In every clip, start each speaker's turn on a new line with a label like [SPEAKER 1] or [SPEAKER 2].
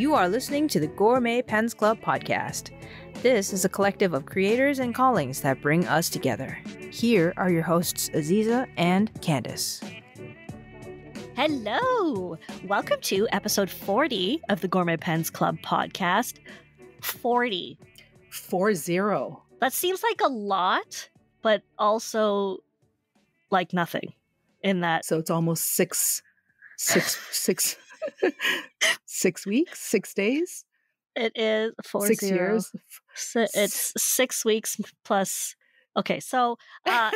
[SPEAKER 1] You are listening to the Gourmet Pens Club podcast. This is a collective of creators and callings that bring us together. Here are your hosts, Aziza and Candace.
[SPEAKER 2] Hello! Welcome to episode 40 of the Gourmet Pens Club podcast. 40.
[SPEAKER 3] Four zero.
[SPEAKER 2] That seems like a lot, but also like nothing in that.
[SPEAKER 3] So it's almost six, six, six, six weeks, six days,
[SPEAKER 2] It is four
[SPEAKER 3] six
[SPEAKER 2] zero.
[SPEAKER 3] years.
[SPEAKER 2] So it's six weeks plus. Okay, so uh,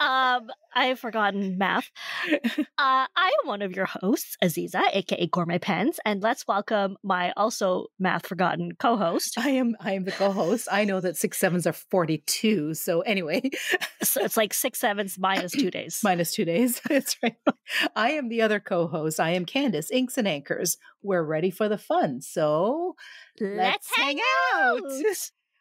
[SPEAKER 2] um, I've forgotten math. Uh, I am one of your hosts, Aziza, aka Gourmet Pens, and let's welcome my also math forgotten co-host.
[SPEAKER 3] I am. I am the co-host. I know that six sevens are forty-two. So anyway,
[SPEAKER 2] So it's like six sevens minus two days.
[SPEAKER 3] minus two days. That's right. I am the other co-host. I am Candace. Inks and anchors. We're ready for the fun. So
[SPEAKER 2] Let's hang out.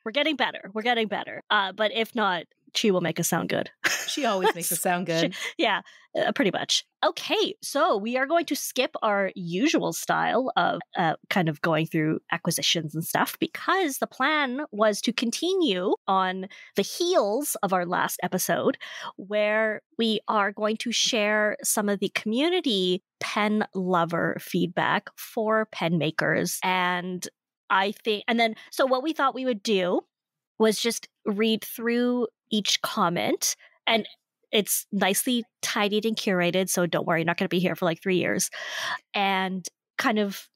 [SPEAKER 2] We're getting better. We're getting better. Uh, but if not, she will make us sound good.
[SPEAKER 3] She always makes us sound good.
[SPEAKER 2] yeah, uh, pretty much. Okay, so we are going to skip our usual style of uh, kind of going through acquisitions and stuff because the plan was to continue on the heels of our last episode, where we are going to share some of the community pen lover feedback for pen makers. And I think, and then, so what we thought we would do was just read through each comment and it's nicely tidied and curated so don't worry you're not going to be here for like three years and kind of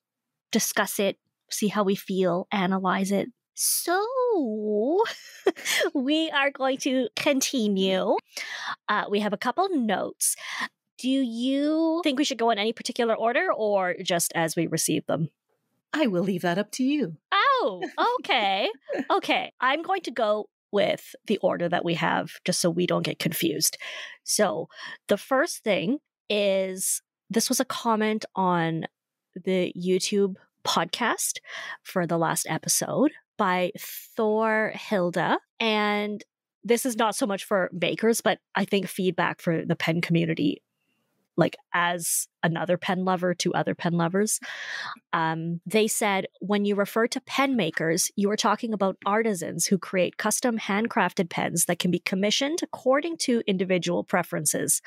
[SPEAKER 2] discuss it see how we feel analyze it so we are going to continue uh, we have a couple notes do you think we should go in any particular order or just as we receive them
[SPEAKER 3] I will leave that up to you.
[SPEAKER 2] Oh, okay. okay. I'm going to go with the order that we have just so we don't get confused. So, the first thing is this was a comment on the YouTube podcast for the last episode by Thor Hilda. And this is not so much for makers, but I think feedback for the pen community, like as another pen lover to other pen lovers. Um, they said when you refer to pen makers, you are talking about artisans who create custom handcrafted pens that can be commissioned according to individual preferences.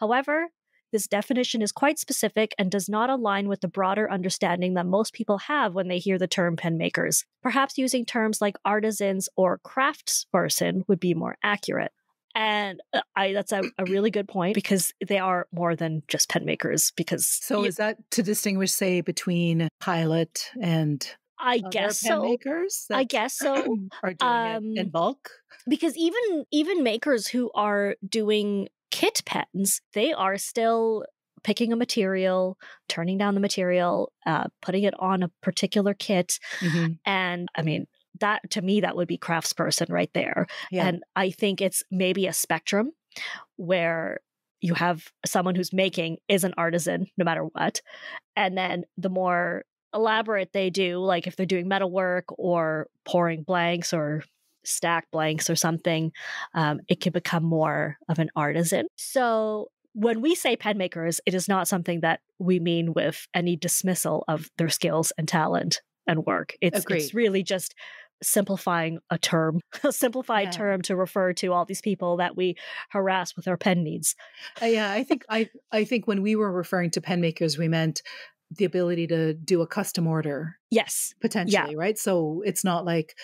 [SPEAKER 2] However, this definition is quite specific and does not align with the broader understanding that most people have when they hear the term pen makers. Perhaps using terms like artisans or craftsperson would be more accurate. And uh, I that's a, a really good point because they are more than just pen makers because
[SPEAKER 3] So
[SPEAKER 2] you-
[SPEAKER 3] is that to distinguish, say, between pilot and
[SPEAKER 2] I guess
[SPEAKER 3] pen
[SPEAKER 2] so.
[SPEAKER 3] makers?
[SPEAKER 2] I guess so.
[SPEAKER 3] Are doing
[SPEAKER 2] Um,
[SPEAKER 3] it in bulk.
[SPEAKER 2] because even even makers who are doing kit pens they are still picking a material turning down the material uh, putting it on a particular kit
[SPEAKER 3] Mhm.
[SPEAKER 2] and i mean that to me that would be craftsperson right there.
[SPEAKER 3] Yeah.
[SPEAKER 2] and i think it's maybe a spectrum where you have someone who's making is an artisan no matter what. And then the more elaborate they do like if they're doing metalwork or pouring blanks or stack blanks or something um, it can become more of an artisan. So when we say pen makers it is not something that we mean with any dismissal of their skills and talent and work. It's, it's really just simplifying a term a simplified
[SPEAKER 3] Yeah.
[SPEAKER 2] term to refer to all these people that we harass with our pen needs
[SPEAKER 3] Uh, yeah, I think I I think when we were referring to pen makers, we meant the ability to do a custom order
[SPEAKER 2] yes
[SPEAKER 3] potentially, right? So it's not like,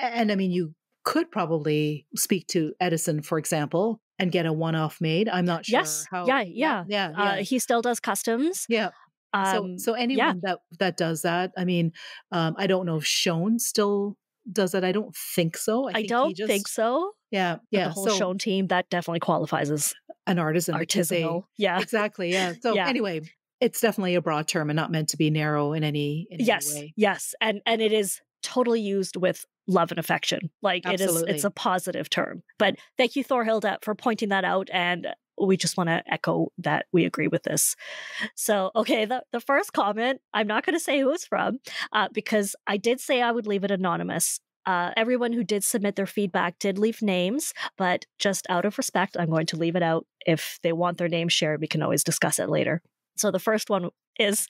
[SPEAKER 3] and I mean, you could probably speak to Edison, for example, and get a one-off made. I'm not sure.
[SPEAKER 2] Yes.
[SPEAKER 3] How,
[SPEAKER 2] Yeah, yeah.
[SPEAKER 3] yeah,
[SPEAKER 2] uh, he still does customs
[SPEAKER 3] yeah.
[SPEAKER 2] um,
[SPEAKER 3] so, so anyone that that does that, I mean, um, I don't know if Shawn still does it. I don't think so.
[SPEAKER 2] i,
[SPEAKER 3] think
[SPEAKER 2] don't
[SPEAKER 3] just-
[SPEAKER 2] think so
[SPEAKER 3] Yeah, yeah.
[SPEAKER 2] the whole
[SPEAKER 3] so
[SPEAKER 2] Shawn team that definitely qualifies as
[SPEAKER 3] an artisan,
[SPEAKER 2] artisanal yeah
[SPEAKER 3] exactly. Yeah. So
[SPEAKER 2] Yeah.
[SPEAKER 3] anyway, it's definitely a broad term and not meant to be narrow in any in
[SPEAKER 2] yes
[SPEAKER 3] any way.
[SPEAKER 2] yes and and it is totally used with love and affection like it is
[SPEAKER 3] Absolutely.
[SPEAKER 2] it's a positive term but thank you thorhilda for pointing that out and we just want to echo that we agree with this so okay the, the first comment i'm not going to say who it's from uh, because i did say i would leave it anonymous uh, everyone who did submit their feedback did leave names, but just out of respect, I'm going to leave it out. If they want their name shared, we can always discuss it later. So the first one is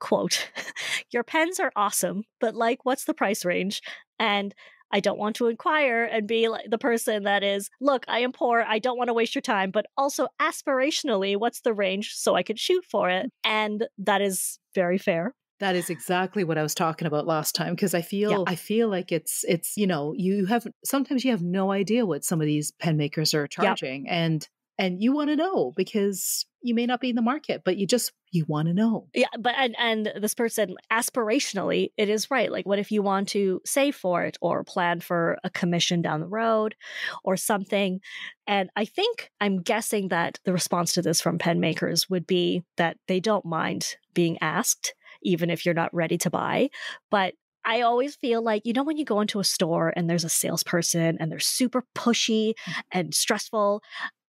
[SPEAKER 2] quote, Your pens are awesome, but like, what's the price range? And I don't want to inquire and be like the person that is, look, I am poor. I don't want to waste your time, but also aspirationally, what's the range so I could shoot for it? And that is very fair.
[SPEAKER 3] That is exactly what I was talking about last time because I feel yeah. I feel like it's it's you know you have sometimes you have no idea what some of these pen makers are charging yep. and and you want to know because you may not be in the market but you just you want to know
[SPEAKER 2] yeah but and and this person aspirationally it is right like what if you want to save for it or plan for a commission down the road or something and i think i'm guessing that the response to this from pen makers would be that they don't mind being asked even if you're not ready to buy. But I always feel like, you know, when you go into a store and there's a salesperson and they're super pushy mm. and stressful,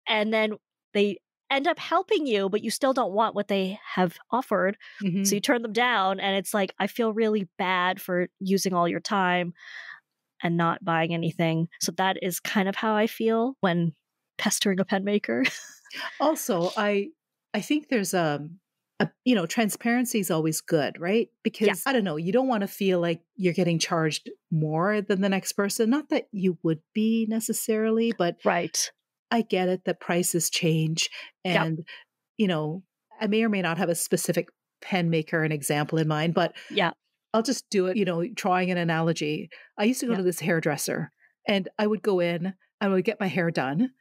[SPEAKER 2] and then they end up helping you, but you still don't want what they have offered. Mm-hmm. So you turn them down, and it's like, I feel really bad for using all your time and not buying anything. So that is kind of how I feel when pestering a pen maker.
[SPEAKER 3] also, I I think there's um a, you know, transparency is always good, right? Because yeah. I don't know, you don't want to feel like you're getting charged more than the next person. Not that you would be necessarily, but
[SPEAKER 2] right.
[SPEAKER 3] I get it that prices change. And, yep. you know, I may or may not have a specific pen maker, an example in mind, but
[SPEAKER 2] yeah,
[SPEAKER 3] I'll just do it, you know, drawing an analogy. I used to go yeah. to this hairdresser and I would go in, and I would get my hair done.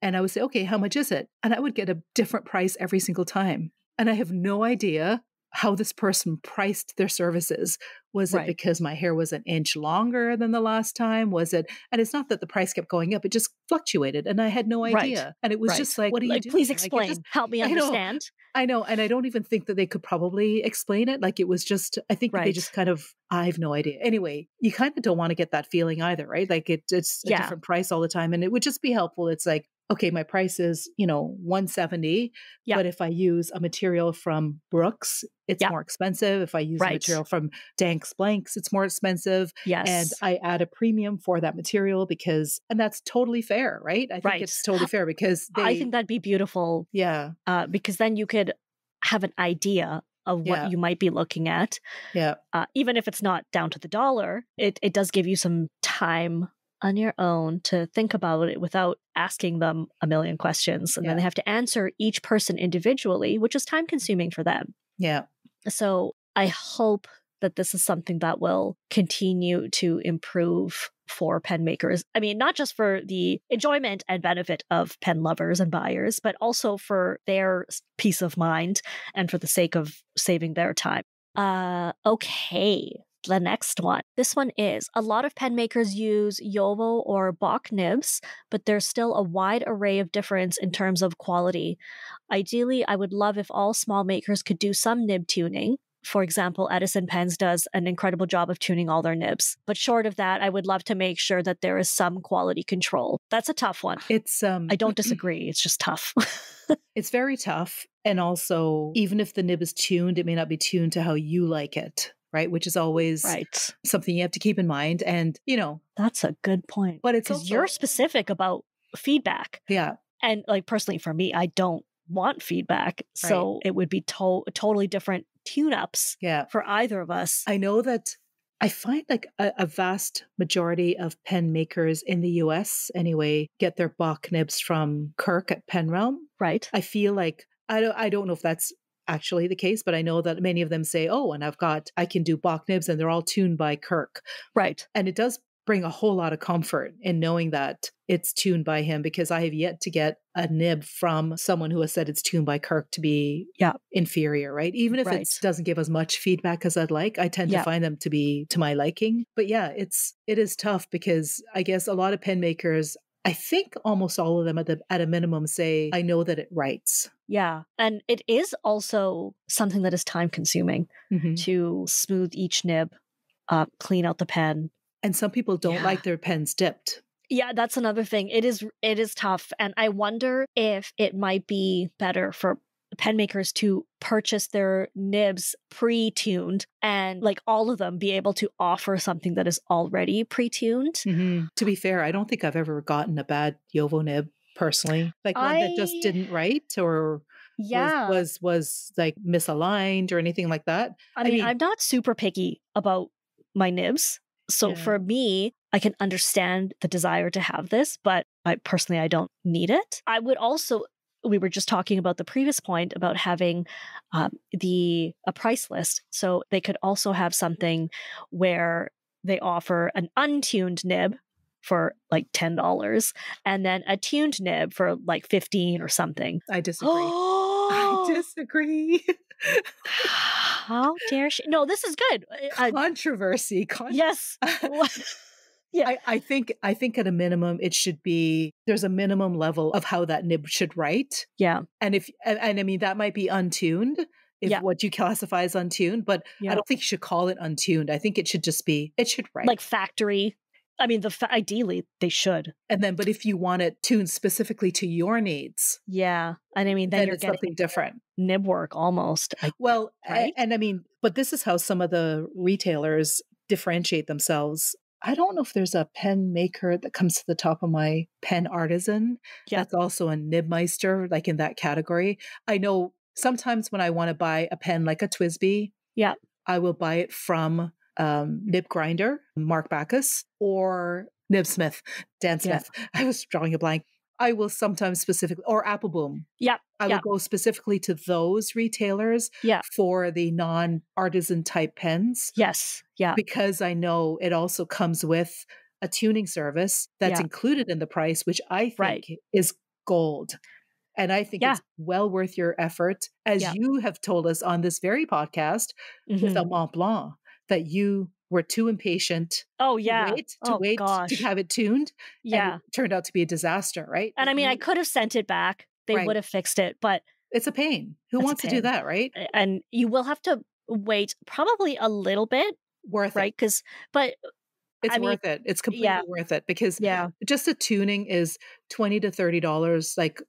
[SPEAKER 3] And I would say, okay, how much is it? And I would get a different price every single time. And I have no idea how this person priced their services. Was right. it because my hair was an inch longer than the last time? Was it? And it's not that the price kept going up; it just fluctuated, and I had no idea. Right. And it was right. just like, "What are
[SPEAKER 2] like,
[SPEAKER 3] you
[SPEAKER 2] doing? Please explain. Like, just, Help me understand."
[SPEAKER 3] I know, I know, and I don't even think that they could probably explain it. Like it was just, I think they just kind of, I have no idea. Anyway, you kind of don't want to get that feeling either, right? Like it, it's a yeah. different price all the time, and it would just be helpful. It's like, okay, my price is, you know, 170. Yeah. But if I use a material from Brooks, it's yeah. more expensive. If I use right. a material from Danks Blanks, it's more expensive.
[SPEAKER 2] Yes.
[SPEAKER 3] And I add a premium for that material because, and that's totally fair, right? I think right. it's totally fair because they,
[SPEAKER 2] I think that'd be beautiful.
[SPEAKER 3] Yeah.
[SPEAKER 2] Uh, because then you could have an idea of what yeah. you might be looking at.
[SPEAKER 3] Yeah.
[SPEAKER 2] Uh, even if it's not down to the dollar, it, it does give you some time on your own to think about it without asking them a million questions. And yeah. then they have to answer each person individually, which is time consuming for them.
[SPEAKER 3] Yeah.
[SPEAKER 2] So I hope that this is something that will continue to improve for pen makers. I mean, not just for the enjoyment and benefit of pen lovers and buyers, but also for their peace of mind and for the sake of saving their time. Uh, okay the next one. This one is a lot of pen makers use JoWo or Bock nibs, but there's still a wide array of difference in terms of quality. Ideally, I would love if all small makers could do some nib tuning. For example, Edison Pens does an incredible job of tuning all their nibs. But short of that, I would love to make sure that there is some quality control. That's a tough one.
[SPEAKER 3] It's um
[SPEAKER 2] I don't disagree. It's just tough.
[SPEAKER 3] it's very tough. And also, even if the nib is tuned, it may not be tuned to how you like it right? Which is always
[SPEAKER 2] right.
[SPEAKER 3] something you have to keep in mind. And, you know,
[SPEAKER 2] that's a good point.
[SPEAKER 3] But it's
[SPEAKER 2] because you're specific about feedback.
[SPEAKER 3] Yeah.
[SPEAKER 2] And like personally for me, I don't want feedback. Right. So it would be to- totally different tune ups
[SPEAKER 3] yeah.
[SPEAKER 2] for either of us.
[SPEAKER 3] I know that I find like a, a, vast majority of pen makers in the US, anyway, get their Bock nibs from Kirk at Pen Realm.
[SPEAKER 2] Right.
[SPEAKER 3] I feel like I don't I don't know if that's actually the case, but I know that many of them say, oh, and I've got, I can do Bock nibs and they're all tuned by Kirk.
[SPEAKER 2] Right.
[SPEAKER 3] And it does bring a whole lot of comfort in knowing that it's tuned by him because I have yet to get a nib from someone who has said it's tuned by Kirk to be
[SPEAKER 2] yeah.
[SPEAKER 3] inferior, right? Even if right. it doesn't give as much feedback as I'd like, I tend yeah. to find them to be to my liking. But yeah, it's it is tough because I guess a lot of pen makers I think almost all of them at the at a minimum say, I know that it writes.
[SPEAKER 2] Yeah. And it is also something that is time consuming mm-hmm. to smooth each nib, uh, clean out the pen.
[SPEAKER 3] And some people don't yeah. like their pens dipped.
[SPEAKER 2] Yeah, that's another thing. It is it is tough. And I wonder if it might be better for pen makers to purchase their nibs pre-tuned and like all of them be able to offer something that is already pre-tuned.
[SPEAKER 3] Mm-hmm. To be fair, I don't think I've ever gotten a bad JoWo nib personally, like one I... that just didn't write or
[SPEAKER 2] Yeah.
[SPEAKER 3] was was, was like misaligned or anything like that.
[SPEAKER 2] I
[SPEAKER 3] I
[SPEAKER 2] mean,
[SPEAKER 3] mean-
[SPEAKER 2] I'm not super picky about my nibs. So
[SPEAKER 3] Yeah.
[SPEAKER 2] for me, I can understand the desire to have this, but I personally I don't need it. I would also we were just talking about the previous point about having um, the a price list. So they could also have something where they offer an untuned nib for like ten dollars, and then a tuned nib for like fifteen or something.
[SPEAKER 3] I disagree. I disagree.
[SPEAKER 2] How dare she? No, this is good. I-
[SPEAKER 3] Controversy. Con-
[SPEAKER 2] yes. Yeah.
[SPEAKER 3] I, I think I think at a minimum it should be there's a minimum level of how that nib should write.
[SPEAKER 2] Yeah.
[SPEAKER 3] And if and, and I mean that might be untuned if
[SPEAKER 2] Yeah.
[SPEAKER 3] what you classify as untuned, but
[SPEAKER 2] Yeah.
[SPEAKER 3] I don't think you should call it untuned. I think it should just be it should write.
[SPEAKER 2] Like factory. I mean, the fa- ideally they should.
[SPEAKER 3] and then but if you want it tuned specifically to your needs,
[SPEAKER 2] Yeah. And I mean, then,
[SPEAKER 3] then,
[SPEAKER 2] you're
[SPEAKER 3] it's something different.
[SPEAKER 2] nib work almost. I,
[SPEAKER 3] Well,
[SPEAKER 2] Right?
[SPEAKER 3] and I mean, but this is how some of the retailers differentiate themselves. I don't know if there's a pen maker that comes to the top of my pen artisan.
[SPEAKER 2] Yeah.
[SPEAKER 3] That's also a Nibmeister, like in that category. I know sometimes when I want to buy a pen like a TWSBI,
[SPEAKER 2] Yeah.
[SPEAKER 3] I will buy it from um, Nib Grinder, Mark Bacas, or Nib Smith, Dan
[SPEAKER 2] Yeah.
[SPEAKER 3] Smith. I was drawing a blank. I will sometimes specifically, or Appelboom.
[SPEAKER 2] Yeah.
[SPEAKER 3] I
[SPEAKER 2] yep.
[SPEAKER 3] will go specifically to those retailers
[SPEAKER 2] Yeah.
[SPEAKER 3] for the non artisan type pens
[SPEAKER 2] yes. Yeah.
[SPEAKER 3] because I know it also comes with a tuning service that's
[SPEAKER 2] Yeah.
[SPEAKER 3] included in the price, which I think
[SPEAKER 2] Right.
[SPEAKER 3] is gold. And I think
[SPEAKER 2] Yeah.
[SPEAKER 3] it's well worth your effort, as
[SPEAKER 2] Yeah.
[SPEAKER 3] you have told us on this very podcast with
[SPEAKER 2] Mhm.
[SPEAKER 3] the Montblanc, that you were too impatient
[SPEAKER 2] Oh,
[SPEAKER 3] to
[SPEAKER 2] yeah.
[SPEAKER 3] wait to
[SPEAKER 2] Oh,
[SPEAKER 3] wait
[SPEAKER 2] gosh.
[SPEAKER 3] to have it tuned.
[SPEAKER 2] Yeah.
[SPEAKER 3] it turned out to be a disaster, right?
[SPEAKER 2] And I mean, I could have sent it back. They
[SPEAKER 3] Right.
[SPEAKER 2] would have fixed it, but
[SPEAKER 3] it's a pain. Who wants to do that, right?
[SPEAKER 2] and you will have to wait probably a little bit,
[SPEAKER 3] Worth it.
[SPEAKER 2] right? Because, but
[SPEAKER 3] It's
[SPEAKER 2] I mean,
[SPEAKER 3] worth it. It's completely
[SPEAKER 2] yeah.
[SPEAKER 3] worth it because
[SPEAKER 2] yeah,
[SPEAKER 3] just the tuning is 20 to 30 dollars like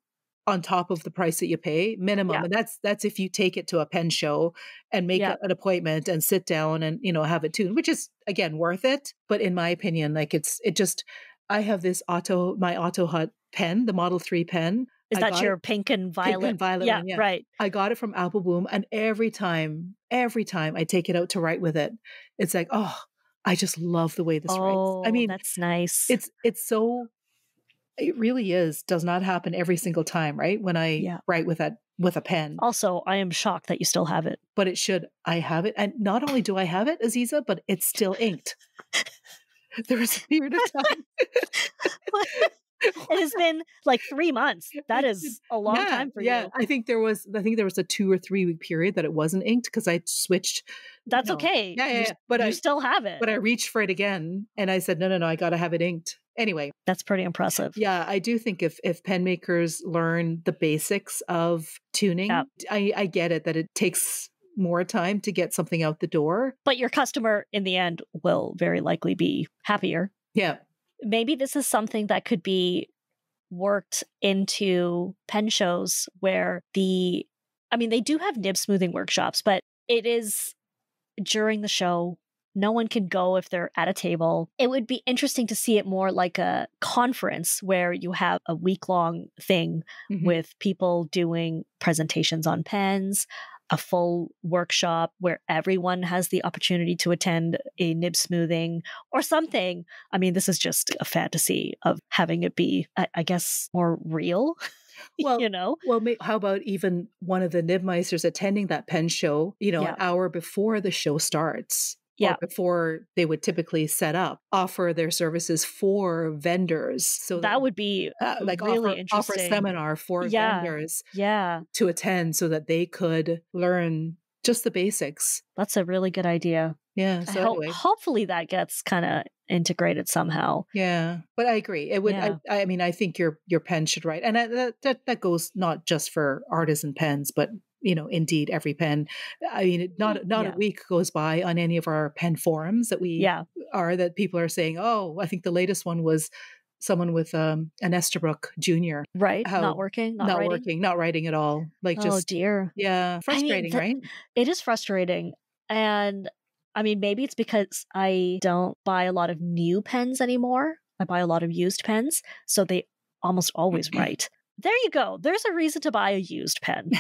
[SPEAKER 3] on top of the price that you pay minimum
[SPEAKER 2] Yeah.
[SPEAKER 3] and that's that's if you take it to a pen show and make
[SPEAKER 2] Yeah.
[SPEAKER 3] a- an appointment and sit down and you know have it tuned which is again worth it but in my opinion like it's it just i have this auto my Otto Hutt pen the model 3 pen
[SPEAKER 2] is
[SPEAKER 3] I
[SPEAKER 2] that your
[SPEAKER 3] it-
[SPEAKER 2] pink and
[SPEAKER 3] pink
[SPEAKER 2] violet?
[SPEAKER 3] and violet
[SPEAKER 2] yeah,
[SPEAKER 3] one, yeah
[SPEAKER 2] right.
[SPEAKER 3] i got it from Appelboom and every time every time i take it out to write with it it's like oh i just love the way this
[SPEAKER 2] oh,
[SPEAKER 3] writes i oh, mean
[SPEAKER 2] that's nice.
[SPEAKER 3] it's it's so it really is does not happen every single time right when i
[SPEAKER 2] Yeah.
[SPEAKER 3] write with that with a pen
[SPEAKER 2] also, I am shocked that you still have it.
[SPEAKER 3] but it should i have it and not only do i have it aziza but it's still inked there was a period of time
[SPEAKER 2] it has been like three months. That is a long
[SPEAKER 3] yeah,
[SPEAKER 2] time for
[SPEAKER 3] yeah
[SPEAKER 2] you.
[SPEAKER 3] i think there was i think there was a two or three week period that it wasn't inked because i switched
[SPEAKER 2] That's
[SPEAKER 3] know,
[SPEAKER 2] okay.
[SPEAKER 3] yeah, yeah, yeah. but
[SPEAKER 2] you
[SPEAKER 3] i
[SPEAKER 2] still have it.
[SPEAKER 3] but i reached for it again and i said no no no i gotta have it inked anyway
[SPEAKER 2] That's pretty impressive.
[SPEAKER 3] Yeah, I do think if if pen makers learn the basics of tuning,
[SPEAKER 2] Yeah.
[SPEAKER 3] I, I get it that it takes more time to get something out the door.
[SPEAKER 2] But your customer in the end will very likely be happier.
[SPEAKER 3] Yeah,
[SPEAKER 2] Maybe this is something that could be worked into pen shows where the I mean they do have nib smoothing workshops, but it is during the show. No one can go if they're at a table. It would be interesting to see it more like a conference where you have a week long thing
[SPEAKER 3] Mhm.
[SPEAKER 2] with people doing presentations on pens, a full workshop where everyone has the opportunity to attend a nib smoothing or something. I mean, this is just a fantasy of having it be, I, I guess, more real,
[SPEAKER 3] Well,
[SPEAKER 2] you know?
[SPEAKER 3] well, how about even one of the Nibmeisters attending that pen show? You know,
[SPEAKER 2] Yeah.
[SPEAKER 3] an hour before the show starts. Or
[SPEAKER 2] Yeah.
[SPEAKER 3] before they would typically set up, offer their services for vendors. So
[SPEAKER 2] That would be
[SPEAKER 3] uh, like
[SPEAKER 2] really
[SPEAKER 3] offer, offer a seminar for
[SPEAKER 2] Yeah.
[SPEAKER 3] vendors
[SPEAKER 2] yeah,
[SPEAKER 3] to attend so that they could learn just the basics.
[SPEAKER 2] that's a really good idea.
[SPEAKER 3] Yeah. So
[SPEAKER 2] hope-
[SPEAKER 3] anyway.
[SPEAKER 2] hopefully that gets kind of integrated somehow.
[SPEAKER 3] Yeah, but I agree. It would.
[SPEAKER 2] Yeah.
[SPEAKER 3] I, I mean, I think your your pen should write, and I- that, that that goes not just for artisan pens, but you know, indeed every pen. I mean, not not
[SPEAKER 2] Yeah.
[SPEAKER 3] a week goes by on any of our pen forums that we
[SPEAKER 2] Yeah.
[SPEAKER 3] are that people are saying, oh, I think the latest one was someone with um, an Esterbrook Junior
[SPEAKER 2] Right.
[SPEAKER 3] How-
[SPEAKER 2] not working. Not,
[SPEAKER 3] not, working, not writing at all. Like
[SPEAKER 2] oh
[SPEAKER 3] just
[SPEAKER 2] dear.
[SPEAKER 3] yeah,
[SPEAKER 2] I mean,
[SPEAKER 3] frustrating,
[SPEAKER 2] the-
[SPEAKER 3] right?
[SPEAKER 2] It is frustrating. And I mean, maybe it's because I don't buy a lot of new pens anymore. I buy a lot of used pens. So they almost always write. There you go. There's a reason to buy a used pen.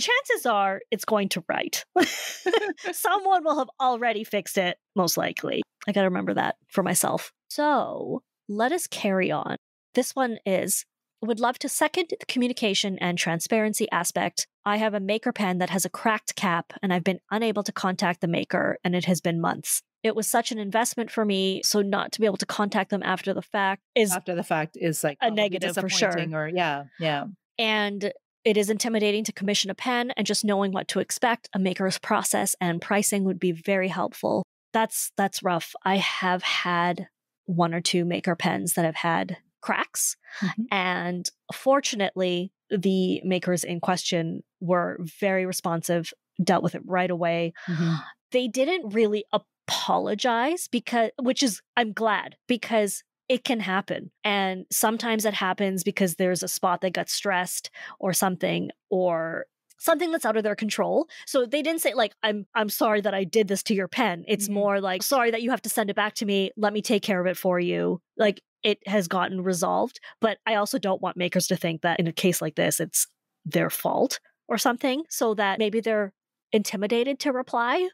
[SPEAKER 2] Chances are it's going to write. Someone will have already fixed it, most likely. I got to remember that for myself. So let us carry on. This one is would love to second the communication and transparency aspect. I have a maker pen that has a cracked cap, and I've been unable to contact the maker, and it has been months. It was such an investment for me, so not to be able to contact them after the fact is
[SPEAKER 3] after the fact is like
[SPEAKER 2] a negative for sure.
[SPEAKER 3] Or yeah, yeah,
[SPEAKER 2] and it is intimidating to commission a pen, and just knowing what to expect, a maker's process and pricing would be very helpful. That's that's rough. I have had one or two maker pens that have had cracks. Mm-hmm. And fortunately, the makers in question were very responsive, dealt with it right away. Mm-hmm. They didn't really apologize because, which is, I'm glad because it can happen. And sometimes it happens because there's a spot that got stressed or something, or something that's out of their control. So they didn't say like I'm I'm sorry that I did this to your pen. It's mm-hmm. more like sorry that you have to send it back to me. Let me take care of it for you. Like it has gotten resolved. But I also don't want makers to think that in a case like this, it's their fault or something, so that maybe they're intimidated to reply.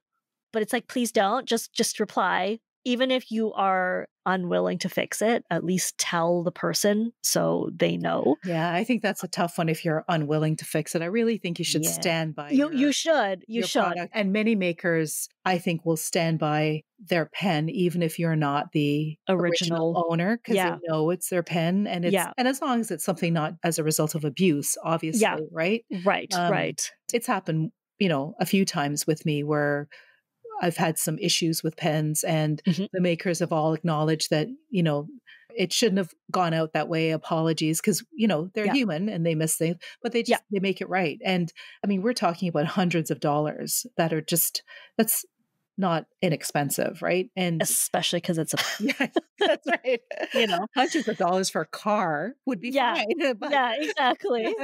[SPEAKER 2] But it's like, please don't just just reply even if you are unwilling to fix it, at least tell the person so they know.
[SPEAKER 3] Yeah, I think that's a tough one if you're unwilling to fix it. I really think you should yeah. stand by
[SPEAKER 2] you. Your, you should. You should. Product.
[SPEAKER 3] And many makers, I think, will stand by their pen even if you're not the original, original owner because yeah. they know it's their pen and it's yeah. and as long as it's something not as a result of abuse, obviously, yeah. right?
[SPEAKER 2] Right, um, right.
[SPEAKER 3] It's happened, you know, a few times with me where I've had some issues with pens, and mm-hmm. the makers have all acknowledged that you know it shouldn't have gone out that way. Apologies, because you know they're yeah. human and they miss things, but they just yeah. they make it right. And I mean, we're talking about hundreds of dollars that are just that's not inexpensive, right?
[SPEAKER 2] And especially because it's a
[SPEAKER 3] yeah, that's right. you know, hundreds of dollars for a car would be
[SPEAKER 2] yeah,
[SPEAKER 3] fine.
[SPEAKER 2] But, yeah, exactly.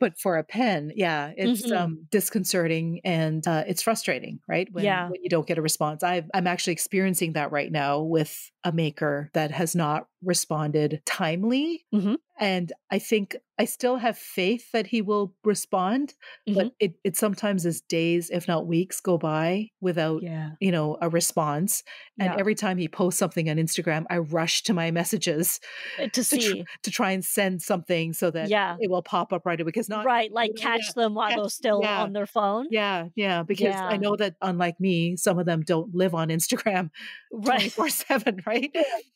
[SPEAKER 3] but for a pen, yeah, it's mm-hmm. um, disconcerting and uh, it's frustrating, right? When,
[SPEAKER 2] yeah.
[SPEAKER 3] when you don't get a response. i I'm actually experiencing that right now with a maker that has not responded timely. Mm-hmm. And I think I still have faith that he will respond, mm-hmm. but it, it sometimes is days, if not weeks, go by without, yeah. you know, a response. And yeah. every time he posts something on Instagram, I rush to my messages
[SPEAKER 2] uh, to, to see,
[SPEAKER 3] tr- to try and send something so that yeah. it will pop up right away. Because not
[SPEAKER 2] right, like catch them while catch, they're still on their phone.
[SPEAKER 3] Yeah, yeah. Because I know that unlike me, some of them don't live on Instagram right. 24 7, right?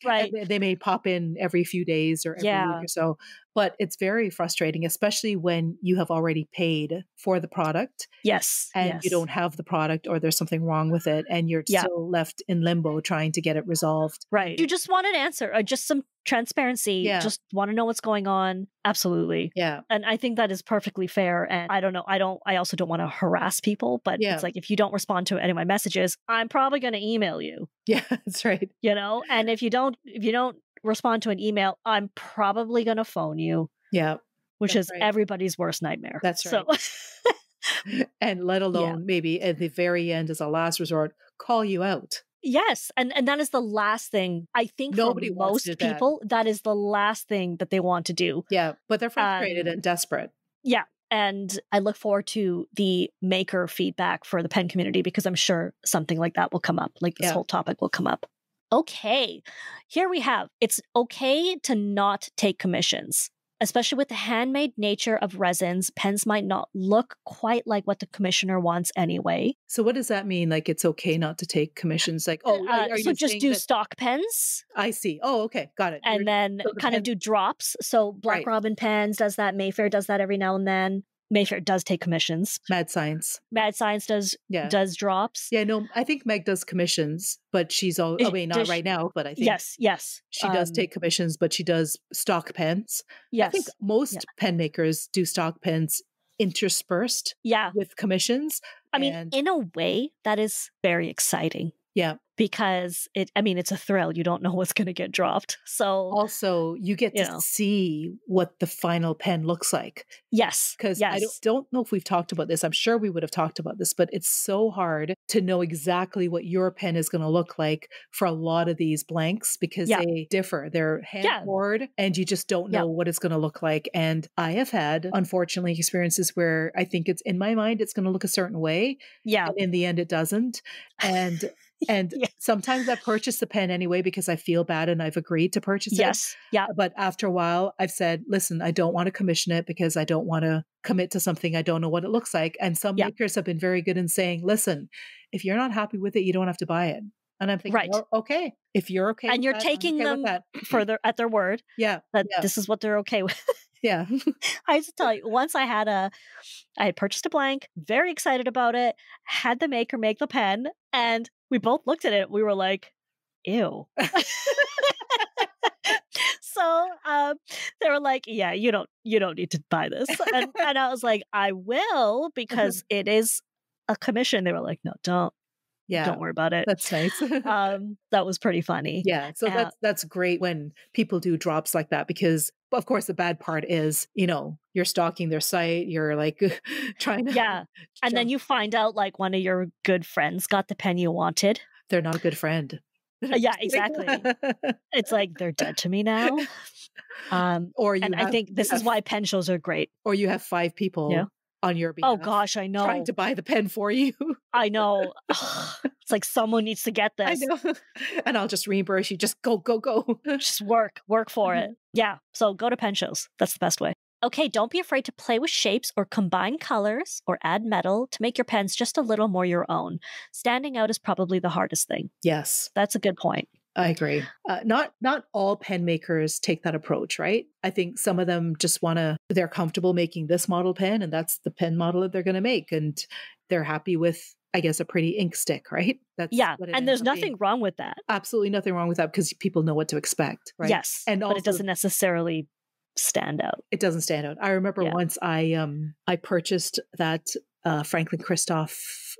[SPEAKER 2] Right.
[SPEAKER 3] They, they, may pop in every few days or every week or so but it's very frustrating, especially when you have already paid for the product.
[SPEAKER 2] Yes.
[SPEAKER 3] And
[SPEAKER 2] yes.
[SPEAKER 3] you don't have the product or there's something wrong with it and you're yeah. still left in limbo trying to get it resolved.
[SPEAKER 2] Right. You just want an answer or just some transparency. Yeah. Just want to know what's going on. Absolutely.
[SPEAKER 3] Yeah.
[SPEAKER 2] And I think that is perfectly fair. And I don't know. I don't, I also don't want to harass people, but yeah. it's like if you don't respond to any of my messages, I'm probably going to email you.
[SPEAKER 3] Yeah, that's right.
[SPEAKER 2] You know, and if you don't, if you don't respond to an email, I'm probably going to phone you.
[SPEAKER 3] Yeah.
[SPEAKER 2] Which is right. everybody's worst nightmare.
[SPEAKER 3] That's right. So and let alone yeah. maybe at the very end as a last resort, call you out.
[SPEAKER 2] Yes, and and that is the last thing I think Nobody for most people that. that is the last thing that they want to do.
[SPEAKER 3] Yeah, but they're frustrated um, and desperate.
[SPEAKER 2] Yeah, and I look forward to the maker feedback for the pen community because I'm sure something like that will come up, like this yeah. whole topic will come up okay, here we have it's okay to not take commissions. Especially with the handmade nature of resins, pens might not look quite like what the commissioner wants anyway.
[SPEAKER 3] So, what does that mean? Like, it's okay not to take commissions? Like, oh,
[SPEAKER 2] uh, so just do that... stock pens.
[SPEAKER 3] I see. Oh, okay, got it.
[SPEAKER 2] And You're... then so the kind pen... of do drops. So, Black right. Robin pens does that. Mayfair does that every now and then. Mayfair does take commissions.
[SPEAKER 3] Mad Science.
[SPEAKER 2] Mad Science does yeah. does drops.
[SPEAKER 3] Yeah, no, I think Meg does commissions, but she's all I mean, not right now, but I think
[SPEAKER 2] Yes, yes.
[SPEAKER 3] She um, does take commissions, but she does stock pens.
[SPEAKER 2] Yes. I
[SPEAKER 3] think most yeah. pen makers do stock pens interspersed
[SPEAKER 2] yeah.
[SPEAKER 3] with commissions.
[SPEAKER 2] I mean, in a way, that is very exciting
[SPEAKER 3] Yeah.
[SPEAKER 2] because it i mean it's a thrill you don't know what's going to get dropped so
[SPEAKER 3] Also, you get to
[SPEAKER 2] know.
[SPEAKER 3] see what the final pen looks like.
[SPEAKER 2] yes
[SPEAKER 3] Because
[SPEAKER 2] yes
[SPEAKER 3] I don't, don't know if we've talked about this. I'm sure we would have talked about this, but it's so hard to know exactly what your pen is going to look like for a lot of these blanks because
[SPEAKER 2] Yeah.
[SPEAKER 3] they differ. They're hand
[SPEAKER 2] Yeah.
[SPEAKER 3] poured and you just don't
[SPEAKER 2] Yeah.
[SPEAKER 3] know what it's going to look like. And I have had, unfortunately, experiences where I think it's in my mind, it's going to look a certain way.
[SPEAKER 2] yeah
[SPEAKER 3] And in the end, it doesn't. And and
[SPEAKER 2] Yeah.
[SPEAKER 3] sometimes I purchase the pen anyway because I feel bad and I've agreed to purchase it.
[SPEAKER 2] yes yeah
[SPEAKER 3] But after a while, I've said, listen, I don't want to commission it because I don't want to commit to something I don't know what it looks like. And some
[SPEAKER 2] Yeah.
[SPEAKER 3] makers have been very good in saying, listen, if you're not happy with it, you don't have to buy it. And I'm thinking,
[SPEAKER 2] Right.
[SPEAKER 3] "Well, okay, if you're okay,
[SPEAKER 2] And
[SPEAKER 3] with
[SPEAKER 2] you're
[SPEAKER 3] that,
[SPEAKER 2] taking
[SPEAKER 3] okay
[SPEAKER 2] them further at their word
[SPEAKER 3] Yeah,
[SPEAKER 2] that
[SPEAKER 3] Yeah.
[SPEAKER 2] this is what they're okay with
[SPEAKER 3] yeah,
[SPEAKER 2] I have to tell you, once I had a, I had purchased a blank, very excited about it, had the maker make the pen, and we both looked at it. We were like, ew. so um, they were like, yeah, you don't, you don't need to buy this. And, and I was like, I will because it is a commission. They were like, no, don't,
[SPEAKER 3] yeah.
[SPEAKER 2] don't worry about it.
[SPEAKER 3] That's nice.
[SPEAKER 2] Um, that was pretty funny.
[SPEAKER 3] Yeah, so
[SPEAKER 2] Uh,
[SPEAKER 3] that's that's great when people do drops like that because of course the bad part is, you know, you're stalking their site, you're like trying to
[SPEAKER 2] Yeah. And then you find out like one of your good friends got the pen you wanted.
[SPEAKER 3] they're not a good friend.
[SPEAKER 2] Uh, yeah,
[SPEAKER 3] exactly.
[SPEAKER 2] It's like they're dead to me now. Um,
[SPEAKER 3] or you
[SPEAKER 2] and I think this is why pen shows are great.
[SPEAKER 3] or you have five people on your behalf
[SPEAKER 2] Oh gosh, I know.
[SPEAKER 3] trying to buy the pen for you.
[SPEAKER 2] I know. It's like someone needs to get
[SPEAKER 3] I
[SPEAKER 2] this.
[SPEAKER 3] know. and I'll just reimburse you. Just go, go, go.
[SPEAKER 2] Just work, work for it. Yeah. So go to pen shows. That's the best way. Okay, don't be afraid to play with shapes or combine colors or add metal to make your pens just a little more your own. Standing out is probably the hardest thing.
[SPEAKER 3] Yes,
[SPEAKER 2] That's a good point.
[SPEAKER 3] I agree. Uh, not not all pen makers take that approach, right? I think some of them just want to. They're comfortable making this model pen, and that's the pen model that they're going to make, and they're happy with, I guess, a pretty ink stick, right? That's
[SPEAKER 2] Yeah. And there's nothing
[SPEAKER 3] being.
[SPEAKER 2] wrong with that.
[SPEAKER 3] absolutely nothing wrong with that because people know what to expect, right?
[SPEAKER 2] Yes.
[SPEAKER 3] And
[SPEAKER 2] but
[SPEAKER 3] also-
[SPEAKER 2] it doesn't necessarily stand out.
[SPEAKER 3] it doesn't stand out. I remember
[SPEAKER 2] Yeah.
[SPEAKER 3] once I um I purchased that uh Franklin Christoph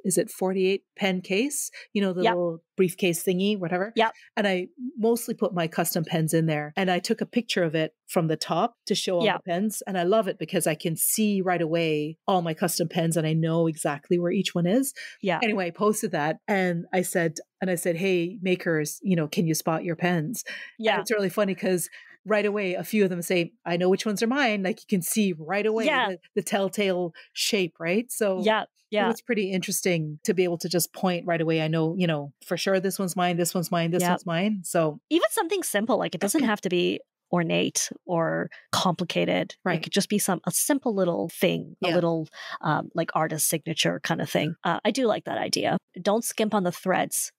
[SPEAKER 3] is it 48 pen case, you know the
[SPEAKER 2] Yep.
[SPEAKER 3] little briefcase thingy whatever.
[SPEAKER 2] Yep.
[SPEAKER 3] And I mostly put my custom pens in there and I took a picture of it from the top to show all
[SPEAKER 2] Yep.
[SPEAKER 3] the pens and I love it because I can see right away all my custom pens and I know exactly where each one is.
[SPEAKER 2] Yeah.
[SPEAKER 3] Anyway, I posted that and I said and I said, "Hey makers, you know, can you spot your pens?" And
[SPEAKER 2] Yeah.
[SPEAKER 3] it's really funny because right away a few of them say, I know which ones are mine. Like you can see right away
[SPEAKER 2] Yeah.
[SPEAKER 3] the, the telltale shape, right? So
[SPEAKER 2] Yeah. Yeah.
[SPEAKER 3] was pretty interesting to be able to just point right away. I know, you know, for sure this one's mine, this one's mine, this
[SPEAKER 2] Yep.
[SPEAKER 3] one's mine. So
[SPEAKER 2] Even something simple, like it doesn't have to be ornate or complicated.
[SPEAKER 3] Right.
[SPEAKER 2] It could just be some a simple little thing, a little um, like artist signature kind of thing. Uh, I do like that idea. Don't skimp on the threads.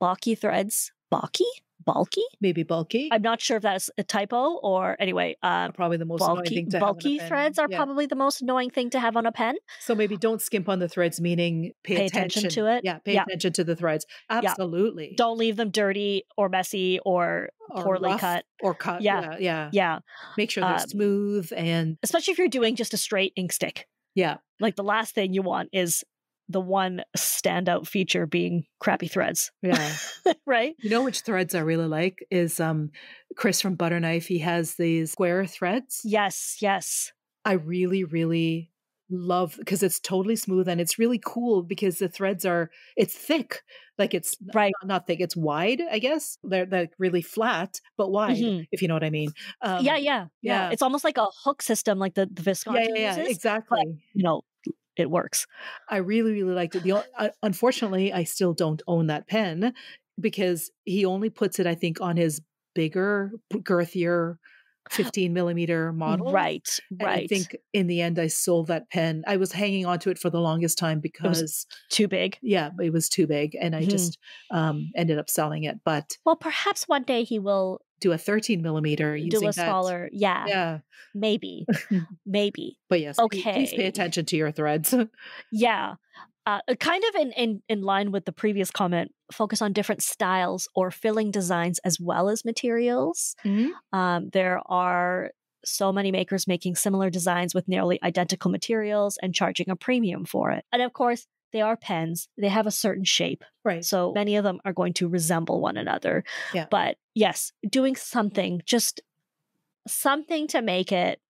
[SPEAKER 2] Balky threads. Balky? Bulky?
[SPEAKER 3] maybe bulky.
[SPEAKER 2] I'm not sure if that's a typo or anyway. Um,
[SPEAKER 3] probably the most annoying
[SPEAKER 2] bulky
[SPEAKER 3] thing to have on a
[SPEAKER 2] bulky threads are
[SPEAKER 3] Yeah.
[SPEAKER 2] probably the most annoying thing to have on a pen.
[SPEAKER 3] So maybe don't skimp on the threads, meaning pay,
[SPEAKER 2] Pay attention to it.
[SPEAKER 3] Yeah, pay
[SPEAKER 2] Yeah.
[SPEAKER 3] attention to the threads. Absolutely.
[SPEAKER 2] Don't leave them dirty or messy or,
[SPEAKER 3] Or
[SPEAKER 2] poorly cut.
[SPEAKER 3] or cut.
[SPEAKER 2] Yeah.
[SPEAKER 3] Yeah. Yeah.
[SPEAKER 2] Yeah,
[SPEAKER 3] Make sure they're
[SPEAKER 2] Um,
[SPEAKER 3] smooth and
[SPEAKER 2] especially if you're doing just a straight ink stick.
[SPEAKER 3] yeah.
[SPEAKER 2] like the last thing you want is the one standout feature being crappy threads,
[SPEAKER 3] Yeah.
[SPEAKER 2] right?
[SPEAKER 3] You know which threads I really like is um Chris from Butterknife. He has these square threads.
[SPEAKER 2] Yes, yes.
[SPEAKER 3] I really, really love because it's totally smooth and it's really cool because the threads are it's thick. Like it's
[SPEAKER 2] Right.
[SPEAKER 3] not, not thick, it's wide, I guess. They're like really flat, but wide,
[SPEAKER 2] Mhm.
[SPEAKER 3] if you know what I mean. Um,
[SPEAKER 2] yeah, yeah, yeah,
[SPEAKER 3] yeah.
[SPEAKER 2] It's almost like a hook system, like the, the Visconti
[SPEAKER 3] yeah, yeah, yeah, exactly.
[SPEAKER 2] You know, it works.
[SPEAKER 3] I really, really liked it. The o- unfortunately, I still don't own that pen because he only puts it, I think, on his bigger, girthier, fifteen millimeter model.
[SPEAKER 2] Right,
[SPEAKER 3] And
[SPEAKER 2] right.
[SPEAKER 3] I think in the end, I sold that pen. I was hanging on to it for the longest time because,
[SPEAKER 2] Too big.
[SPEAKER 3] yeah, it was too big, and I
[SPEAKER 2] Mhm.
[SPEAKER 3] just um, ended up selling it. But
[SPEAKER 2] Well, perhaps one day he will
[SPEAKER 3] do a thirteen millimeter using
[SPEAKER 2] do a
[SPEAKER 3] that.
[SPEAKER 2] smaller. Yeah,
[SPEAKER 3] Yeah,
[SPEAKER 2] maybe, maybe.
[SPEAKER 3] but yes, please- please pay attention to your threads.
[SPEAKER 2] Yeah. Uh, uh, kind of in, in, in line with the previous comment, focus on different styles or filling designs as well as materials.
[SPEAKER 3] Mhm.
[SPEAKER 2] Um, there are so many makers making similar designs with nearly identical materials and charging a premium for it. And of course, they are pens. They have a certain shape.
[SPEAKER 3] Right.
[SPEAKER 2] So many of them are going to resemble one another.
[SPEAKER 3] Yeah.
[SPEAKER 2] But yes, doing something, just something to make it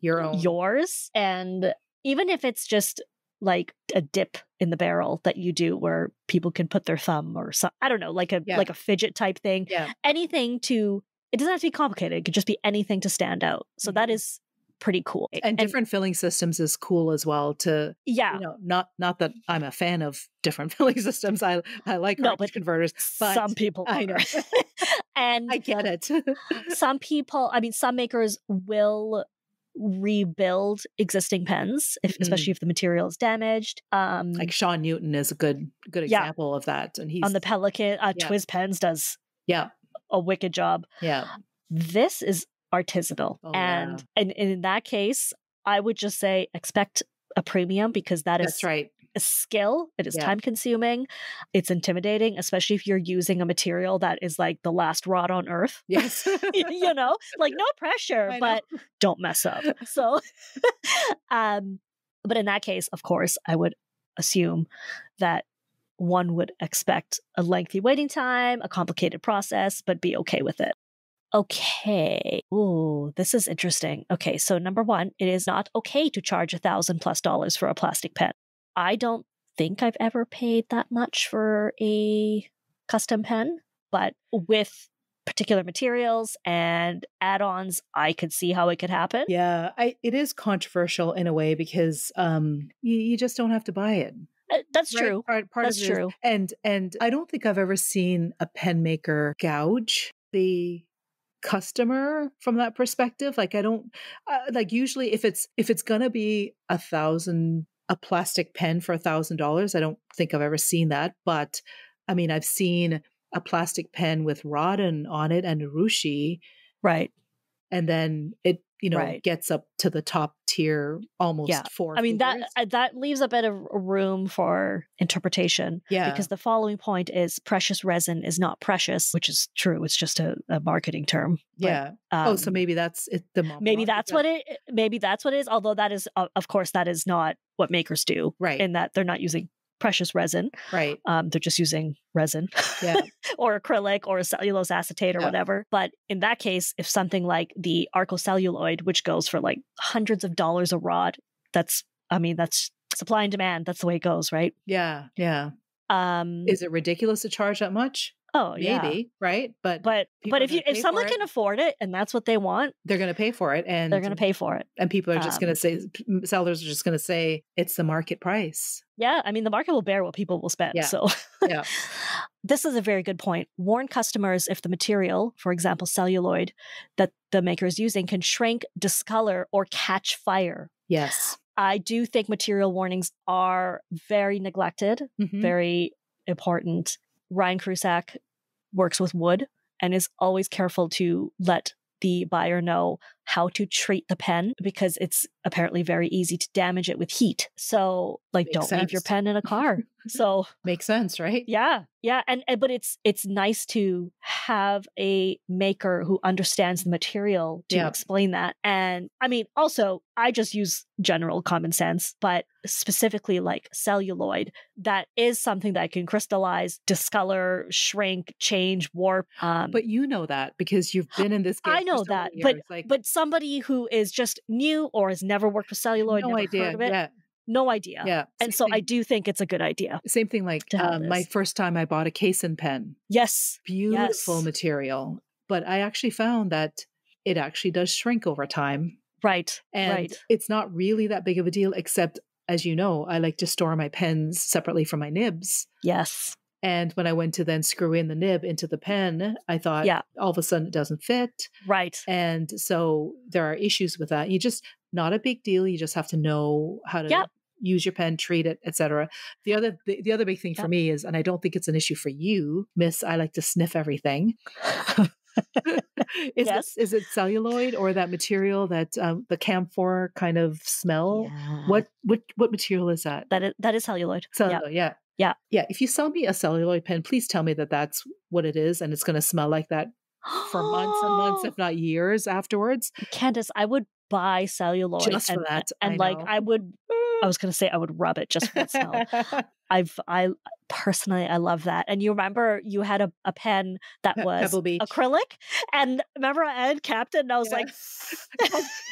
[SPEAKER 3] Your own.
[SPEAKER 2] yours. And even if it's just like a dip in the barrel that you do where people can put their thumb or some I don't know, like a
[SPEAKER 3] Yeah.
[SPEAKER 2] like a fidget type thing.
[SPEAKER 3] Yeah.
[SPEAKER 2] Anything to it doesn't have to be complicated. It could just be anything to stand out. So that
[SPEAKER 3] Mhm.
[SPEAKER 2] is pretty cool.
[SPEAKER 3] and different filling systems is cool as well to
[SPEAKER 2] yeah.
[SPEAKER 3] you know not not that i'm a fan of different filling systems i i like
[SPEAKER 2] No, but
[SPEAKER 3] converters but
[SPEAKER 2] some people
[SPEAKER 3] I know.
[SPEAKER 2] and
[SPEAKER 3] i get it
[SPEAKER 2] some people i mean some makers will rebuild existing pens if,
[SPEAKER 3] Mhm.
[SPEAKER 2] especially if the material is damaged um
[SPEAKER 3] like Shawn Newton is a good good
[SPEAKER 2] Yeah.
[SPEAKER 3] example of that and he's
[SPEAKER 2] on the Pelikan uh,
[SPEAKER 3] Yeah.
[SPEAKER 2] twiz pens does
[SPEAKER 3] yeah
[SPEAKER 2] a wicked job
[SPEAKER 3] yeah
[SPEAKER 2] this is artisanal
[SPEAKER 3] Oh,
[SPEAKER 2] and, and in that case i would just say expect a premium because that is
[SPEAKER 3] that's right
[SPEAKER 2] a skill it is
[SPEAKER 3] Yeah.
[SPEAKER 2] time consuming it's intimidating especially if you're using a material that is like the last rod on earth
[SPEAKER 3] yes
[SPEAKER 2] you know like no pressure
[SPEAKER 3] I know.
[SPEAKER 2] but don't mess up so um but in that case of course i would assume that one would expect a lengthy waiting time a complicated process but be okay with it okay. Ooh this is interesting. Okay so number one it is not okay to charge a thousand plus dollars for a plastic pen. I don't think i've ever paid that much for a custom pen but with particular materials and add-ons i could see how it could happen.
[SPEAKER 3] Yeah i it is controversial in a way because um you, you just don't have to buy it.
[SPEAKER 2] Uh, that's
[SPEAKER 3] right?
[SPEAKER 2] true.
[SPEAKER 3] Part, part
[SPEAKER 2] that's
[SPEAKER 3] of it is-
[SPEAKER 2] true.
[SPEAKER 3] And and i don't think i've ever seen a pen maker gouge. The customer from that perspective like i don't uh, like usually if it's if it's gonna be a thousand a plastic pen for a thousand dollars i don't think i've ever seen that but i mean i've seen a plastic pen with raden on it and urushi
[SPEAKER 2] right
[SPEAKER 3] and then it you know
[SPEAKER 2] Right.
[SPEAKER 3] gets up to the top tier almost
[SPEAKER 2] Yeah.
[SPEAKER 3] four
[SPEAKER 2] i mean that
[SPEAKER 3] figures.
[SPEAKER 2] uh, that leaves a bit of room for interpretation
[SPEAKER 3] yeah
[SPEAKER 2] because the following point is precious resin is not precious which is true it's just a, a marketing term but,
[SPEAKER 3] yeah oh so
[SPEAKER 2] um,
[SPEAKER 3] maybe that's it the
[SPEAKER 2] maybe that's what it maybe that's what it is although that is uh, of course that is not what makers do
[SPEAKER 3] right
[SPEAKER 2] in that they're not using precious resin
[SPEAKER 3] right
[SPEAKER 2] um, they're just using resin
[SPEAKER 3] Yeah.
[SPEAKER 2] or acrylic or cellulose acetate or
[SPEAKER 3] Yeah.
[SPEAKER 2] whatever but in that case if something like the Arco celluloid which goes for like hundreds of dollars a rod that's i mean that's supply and demand that's the way it goes right
[SPEAKER 3] yeah yeah
[SPEAKER 2] um
[SPEAKER 3] is it ridiculous to charge that much
[SPEAKER 2] oh yeah
[SPEAKER 3] maybe right but
[SPEAKER 2] but but if you if someone can afford it and that's what they want
[SPEAKER 3] they're going to pay for it and
[SPEAKER 2] they're going to pay for it
[SPEAKER 3] and people are just going
[SPEAKER 2] Um,
[SPEAKER 3] to say sellers are just going to say it's the market price
[SPEAKER 2] Yeah, I mean the market will bear what people will spend.
[SPEAKER 3] Yeah.
[SPEAKER 2] So
[SPEAKER 3] Yeah.
[SPEAKER 2] this is a very good point. Warn customers if the material, for example, celluloid that the maker is using can shrink, discolor, or catch fire.
[SPEAKER 3] yes
[SPEAKER 2] I do think material warnings are very neglected,
[SPEAKER 3] Mhm.
[SPEAKER 2] very important. Ryan Krusac works with wood and is always careful to let the buyer know how to treat the pen because it's apparently very easy to damage it with heat. So, like,
[SPEAKER 3] Makes
[SPEAKER 2] don't leave your pen in a car. so,
[SPEAKER 3] makes sense right
[SPEAKER 2] yeah, yeah, and, and but it's it's nice to have a maker who understands the material to
[SPEAKER 3] Yeah.
[SPEAKER 2] explain that. And I mean, also, I just use general common sense, but specifically like celluloid, that is something that can crystallize, discolor, shrink, change, warp. Um,
[SPEAKER 3] but you know that because you've been in this game
[SPEAKER 2] I know
[SPEAKER 3] so
[SPEAKER 2] that, but
[SPEAKER 3] like
[SPEAKER 2] but somebody who is just new or has never worked with celluloid,
[SPEAKER 3] no
[SPEAKER 2] never
[SPEAKER 3] idea
[SPEAKER 2] it,
[SPEAKER 3] yeah
[SPEAKER 2] no idea.
[SPEAKER 3] yeah
[SPEAKER 2] And
[SPEAKER 3] Same
[SPEAKER 2] so I do think it's a good idea.
[SPEAKER 3] same thing like um, my first time i bought a Kaysen pen
[SPEAKER 2] Yes.
[SPEAKER 3] beautiful
[SPEAKER 2] Yes.
[SPEAKER 3] material but i actually found that it actually does shrink over time
[SPEAKER 2] Right.
[SPEAKER 3] and
[SPEAKER 2] right.
[SPEAKER 3] it's not really that big of a deal except as you know i like to store my pens separately from my nibs
[SPEAKER 2] Yes.
[SPEAKER 3] And when i went to then screw in the nib into the pen i thought
[SPEAKER 2] Yeah.
[SPEAKER 3] all of a sudden it doesn't fit
[SPEAKER 2] Right.
[SPEAKER 3] and so there are issues with that you just not a big deal you just have to know how to
[SPEAKER 2] Yep.
[SPEAKER 3] use your pen treat it etc the other the, the other big thing for me is and i don't think it's an issue for you miss i like to sniff everything is
[SPEAKER 2] Yes.
[SPEAKER 3] it is it celluloid or that material that um, the camphor kind of smell what what what material is that
[SPEAKER 2] that is that is celluloid. Yeah.
[SPEAKER 3] celluloid yeah
[SPEAKER 2] Yeah.
[SPEAKER 3] yeah if you sell me a celluloid pen please tell me that that's what it is and it's going to smell like that for months and months if not years afterwards
[SPEAKER 2] Candace, I would buy celluloid
[SPEAKER 3] Just for
[SPEAKER 2] and,
[SPEAKER 3] that,
[SPEAKER 2] and
[SPEAKER 3] I
[SPEAKER 2] like. I would I was gonna say I would rub it just for the smell. I've I personally I love that. And you remember you had a, a pen that
[SPEAKER 3] Pe-
[SPEAKER 2] was acrylic, and remember I had Captain, and I was
[SPEAKER 3] Yeah.
[SPEAKER 2] like,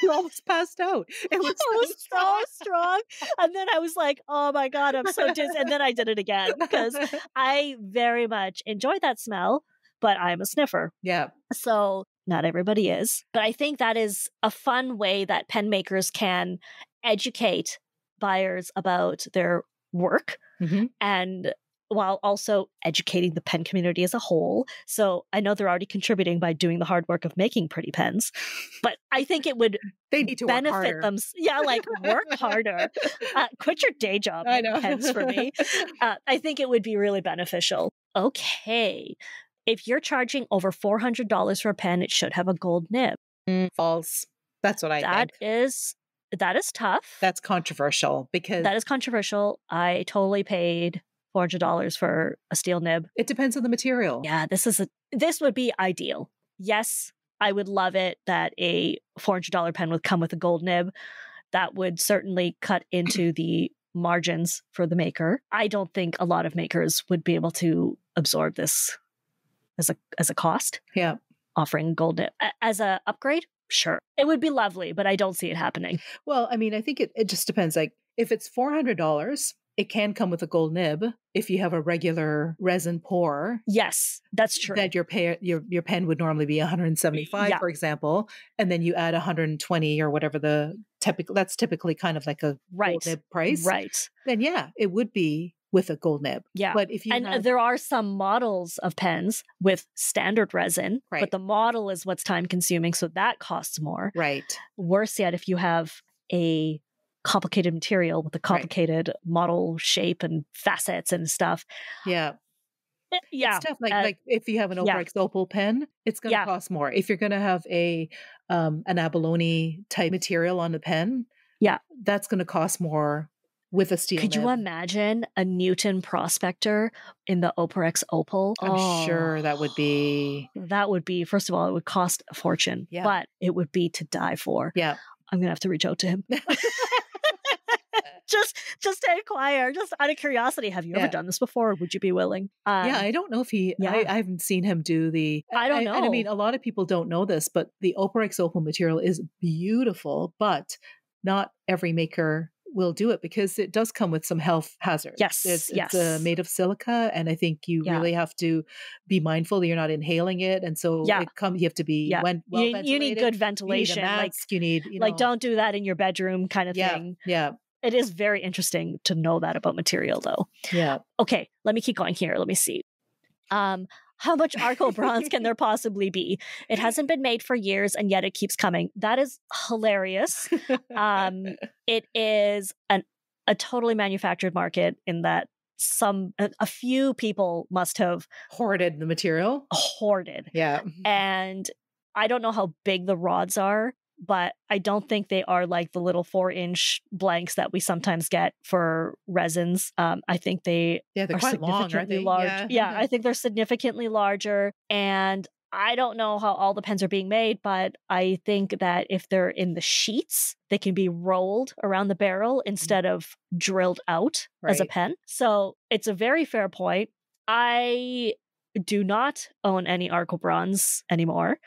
[SPEAKER 3] you almost passed out. It was,
[SPEAKER 2] it was so strong, and then I was like, oh my god, I'm so dizzy, and then I did it again because I very much enjoy that smell, but I'm a sniffer.
[SPEAKER 3] yeah,
[SPEAKER 2] So not everybody is. But I think that is a fun way that pen makers can educate buyers about their work
[SPEAKER 3] Mhm.
[SPEAKER 2] and while also educating the pen community as a whole. So I know they're already contributing by doing the hard work of making pretty pens, but I think it would
[SPEAKER 3] they need to
[SPEAKER 2] benefit them. Yeah, like work harder. Uh, quit your day job.
[SPEAKER 3] I know.
[SPEAKER 2] Pens for me. Uh, I think it would be really beneficial. Okay. If you're charging over $400 for a pen, it should have a gold nib.
[SPEAKER 3] Mm, False. That's what I
[SPEAKER 2] That
[SPEAKER 3] think.
[SPEAKER 2] is that is tough.
[SPEAKER 3] That's controversial because
[SPEAKER 2] that is controversial. I totally paid $400 for a steel nib.
[SPEAKER 3] it depends on the material.
[SPEAKER 2] Yeah, this is a this would be ideal. Yes, I would love it that a $400 pen would come with a gold nib. That would certainly cut into the margins for the maker. I don't think a lot of makers would be able to absorb this as a as a cost.
[SPEAKER 3] Yeah.
[SPEAKER 2] Offering gold nib as a upgrade, sure. It would be lovely, but I don't see it happening.
[SPEAKER 3] Well, I mean, I think it, it just depends. Like if it's four hundred dollars, it can come with a gold nib if you have a regular resin pour.
[SPEAKER 2] Yes, that's true.
[SPEAKER 3] That your pay, your your pen would normally be 175,
[SPEAKER 2] Yeah.
[SPEAKER 3] for example, and then you add 120 or whatever the typical. That's typically kind of like a
[SPEAKER 2] right.
[SPEAKER 3] gold nib price.
[SPEAKER 2] Right.
[SPEAKER 3] Then yeah, it would be with a gold nib.
[SPEAKER 2] Yeah.
[SPEAKER 3] But if you
[SPEAKER 2] and uh,
[SPEAKER 3] have,
[SPEAKER 2] there are some models of pens with standard resin,
[SPEAKER 3] Right.
[SPEAKER 2] but the model is what's time consuming, so that costs more.
[SPEAKER 3] right,
[SPEAKER 2] Worse yet, if you have a complicated material with a complicated model shape and facets and stuff.
[SPEAKER 3] yeah,
[SPEAKER 2] Eh, Yeah.
[SPEAKER 3] stuff like
[SPEAKER 2] uh,
[SPEAKER 3] like if you have an
[SPEAKER 2] yeah.
[SPEAKER 3] Opal pen, it's going to
[SPEAKER 2] Yeah.
[SPEAKER 3] cost more. If you're going to have a um an abalone type material on the pen,
[SPEAKER 2] Yeah.
[SPEAKER 3] that's going to cost more with a steel.
[SPEAKER 2] Could you imagine a Newton prospector in the Operex Opal?
[SPEAKER 3] I'm sure
[SPEAKER 2] Oh,
[SPEAKER 3] that would be
[SPEAKER 2] That would be, first of all, it would cost a fortune,
[SPEAKER 3] Yeah.
[SPEAKER 2] but it would be to die for.
[SPEAKER 3] yeah.
[SPEAKER 2] I'm gonna have to reach out to him. just just to inquire, just out of curiosity, have you ever done this before? Would you be willing? Um,
[SPEAKER 3] yeah, I don't know if he.
[SPEAKER 2] yeah.
[SPEAKER 3] I, I haven't seen him do the.
[SPEAKER 2] I don't
[SPEAKER 3] And I mean, a lot of people don't know this, but the Operex Opal material is beautiful, but not every maker will do it because it does come with some health hazards.
[SPEAKER 2] Yes,
[SPEAKER 3] it's,
[SPEAKER 2] yes.
[SPEAKER 3] it's uh, made of silica, and I think you
[SPEAKER 2] Yeah.
[SPEAKER 3] really have to be mindful that you're not inhaling it, and so
[SPEAKER 2] Yeah.
[SPEAKER 3] it come. You have to be
[SPEAKER 2] Yeah.
[SPEAKER 3] when, well
[SPEAKER 2] you, you need good
[SPEAKER 3] You need
[SPEAKER 2] ventilation. like.
[SPEAKER 3] You need you
[SPEAKER 2] like
[SPEAKER 3] know-
[SPEAKER 2] don't do that in your bedroom kind of
[SPEAKER 3] Yeah,
[SPEAKER 2] thing.
[SPEAKER 3] yeah,
[SPEAKER 2] It is very interesting to know that about material though.
[SPEAKER 3] yeah.
[SPEAKER 2] Okay, let me keep going here. Let me see. Um how much Arco bronze can there possibly be? It hasn't been made for years and yet it keeps coming. That is hilarious. um it is an a totally manufactured market in that some a, a few people must have
[SPEAKER 3] hoarded the material.
[SPEAKER 2] hoarded
[SPEAKER 3] Yeah,
[SPEAKER 2] and i don't know how big the rods are but i don't think they are like the little four inch blanks that we sometimes get for resins um, i think they
[SPEAKER 3] yeah. They're
[SPEAKER 2] are
[SPEAKER 3] quite long,
[SPEAKER 2] significantly
[SPEAKER 3] they?
[SPEAKER 2] large. Yeah. I think they're significantly larger. And I don't know how all the pens are being made, but I think that if they're in the sheets, they can be rolled around the barrel instead of drilled out as a pen. So it's a very fair point. I do not own any Arco Bronze anymore.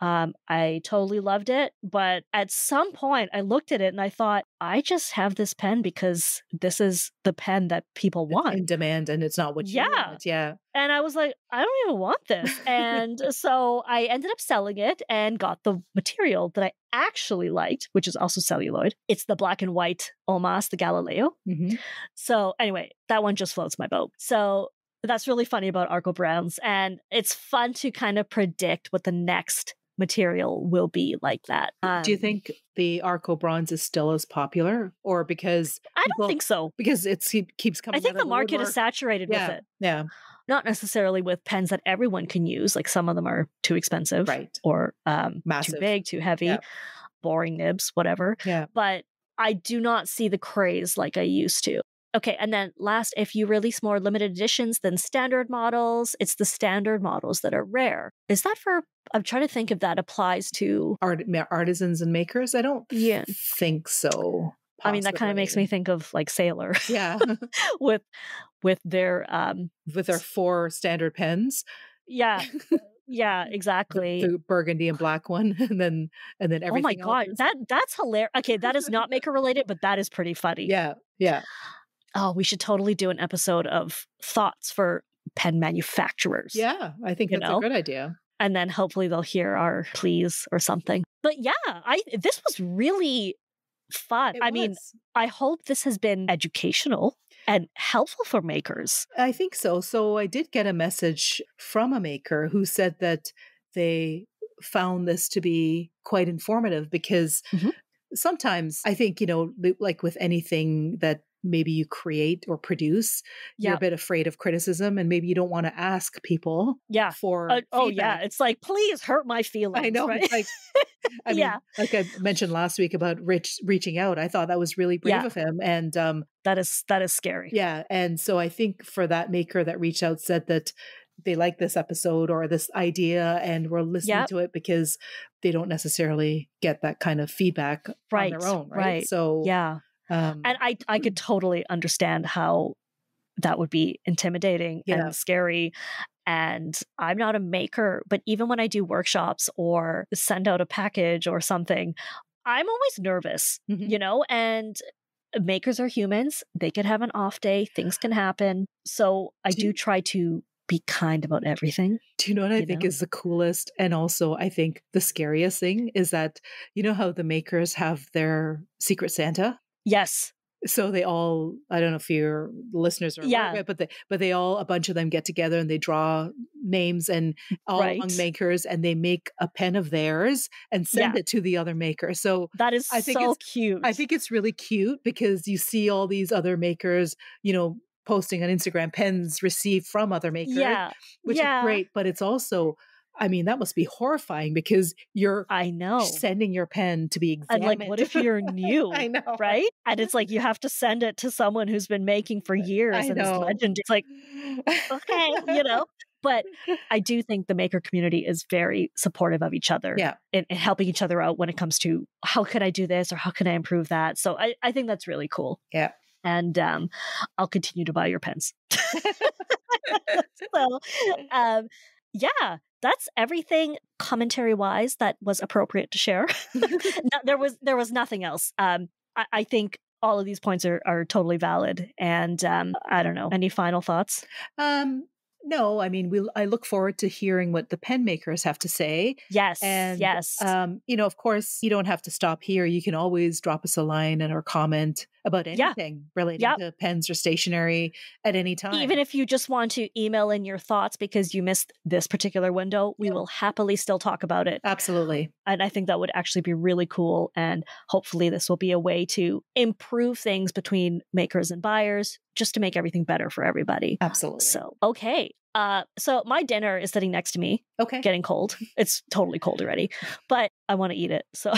[SPEAKER 2] Um, I totally loved it, but at some point I looked at it and I thought, I just have this pen because this is the pen that people
[SPEAKER 3] It's
[SPEAKER 2] want.
[SPEAKER 3] in demand, and it's not what you
[SPEAKER 2] Yeah.
[SPEAKER 3] want. Yeah,
[SPEAKER 2] And I was like, I don't even want this. And so I ended up selling it and got the material that I actually liked, which is also celluloid. It's the black and white Omas, the Galileo.
[SPEAKER 3] hmm
[SPEAKER 2] So anyway, that one just floats my boat. So that's really funny about Arco Bronze. And it's fun to kind of predict what the next material will be like that.
[SPEAKER 3] Do you
[SPEAKER 2] Um,
[SPEAKER 3] think the Arco Bronze is still as popular, or because
[SPEAKER 2] I don't think so.
[SPEAKER 3] because it's, it keeps coming?
[SPEAKER 2] I think the market is saturated
[SPEAKER 3] Yeah,
[SPEAKER 2] with it.
[SPEAKER 3] yeah,
[SPEAKER 2] Not necessarily with pens that everyone can use. Like some of them are too expensive.
[SPEAKER 3] right.
[SPEAKER 2] or um, too big, too heavy,
[SPEAKER 3] Yeah.
[SPEAKER 2] boring nibs, whatever.
[SPEAKER 3] Yeah,
[SPEAKER 2] But I do not see the craze like I used to. Okay, and then last, if you release more limited editions than standard models, it's the standard models that are rare. Is that for? I'm trying to think if that applies to.
[SPEAKER 3] Art, artisans and makers. I don't
[SPEAKER 2] Yeah.
[SPEAKER 3] think so.
[SPEAKER 2] I mean, that kind of makes me think of like Sailor.
[SPEAKER 3] Yeah.
[SPEAKER 2] with with their um
[SPEAKER 3] with their four standard pens.
[SPEAKER 2] Yeah. Yeah, exactly.
[SPEAKER 3] The, the, burgundy and black one, and then and then everything.
[SPEAKER 2] Oh my god, that that's hilarious. Okay, that is not maker related, but that is pretty funny.
[SPEAKER 3] Yeah, yeah.
[SPEAKER 2] Oh, we should totally do an episode of thoughts for pen manufacturers.
[SPEAKER 3] Yeah, I think that's know? a good idea.
[SPEAKER 2] And then hopefully they'll hear our pleas or something. But yeah, I this was really fun. It I was. mean, I hope this has been educational and helpful for makers.
[SPEAKER 3] I think so. So I did get a message from a maker who said that they found this to be quite informative because mm-hmm. sometimes I think, you know, like with anything that maybe you create or produce you're a bit afraid of criticism and maybe you don't want to ask people
[SPEAKER 2] yeah
[SPEAKER 3] for
[SPEAKER 2] uh, oh yeah it's like please hurt my feelings
[SPEAKER 3] i know
[SPEAKER 2] right?
[SPEAKER 3] like I mean, yeah like i mentioned last week about rich reaching out i thought that was really brave yeah. of him and um
[SPEAKER 2] that is that is scary
[SPEAKER 3] yeah and so i think for that maker that reached out said that they like this episode or this idea and we're listening yep. to it because they don't necessarily get that kind of feedback right, on their own right? right so
[SPEAKER 2] yeah um, and I I could totally understand how that would be intimidating yeah. and scary. And I'm not a maker, but even when I do workshops or send out a package or something, I'm always nervous, mm-hmm. you know, and makers are humans. They could have an off day, things can happen. So I do, do try to be kind about everything.
[SPEAKER 3] Do you know what I think know? is the coolest? And also, I think the scariest thing is that you know how the makers have their secret Santa?
[SPEAKER 2] Yes.
[SPEAKER 3] So they all, I don't know if your listeners are yeah. aware of it, but they, but they all, a bunch of them get together and they draw names and all right. among makers and they make a pen of theirs and send yeah. it to the other maker. So
[SPEAKER 2] that is I think so
[SPEAKER 3] it's,
[SPEAKER 2] cute.
[SPEAKER 3] I think it's really cute because you see all these other makers, you know, posting on Instagram pens received from other makers,
[SPEAKER 2] yeah.
[SPEAKER 3] which
[SPEAKER 2] yeah.
[SPEAKER 3] is great. But it's also I mean, that must be horrifying because you're
[SPEAKER 2] I know
[SPEAKER 3] sending your pen to be examined.
[SPEAKER 2] And like, what if you're new?
[SPEAKER 3] I know,
[SPEAKER 2] right? And it's like you have to send it to someone who's been making for years I and know. is legend. It's like, okay, you know. But I do think the maker community is very supportive of each other,
[SPEAKER 3] yeah,
[SPEAKER 2] and, and helping each other out when it comes to how can I do this or how can I improve that. So I, I think that's really cool.
[SPEAKER 3] Yeah,
[SPEAKER 2] and um, I'll continue to buy your pens. so, um, yeah, that's everything commentary wise that was appropriate to share. no, there was there was nothing else. Um, I, I, think all of these points are are totally valid. And um, I don't know. Any final thoughts?
[SPEAKER 3] Um, no, I mean, we. I look forward to hearing what the pen makers have to say.
[SPEAKER 2] Yes,
[SPEAKER 3] and
[SPEAKER 2] yes.
[SPEAKER 3] Um, you know, of course, you don't have to stop here. You can always drop us a line and or comment about anything yeah. related yep. to pens or stationery at any time.
[SPEAKER 2] Even if you just want to email in your thoughts because you missed this particular window, we will happily still talk about it.
[SPEAKER 3] Absolutely.
[SPEAKER 2] And I think that would actually be really cool. And hopefully, this will be a way to improve things between makers and buyers just to make everything better for everybody.
[SPEAKER 3] Absolutely.
[SPEAKER 2] So, okay. Uh, so my dinner is sitting next to me.
[SPEAKER 3] Okay.
[SPEAKER 2] Getting cold. It's totally cold already, but I want to eat it. So,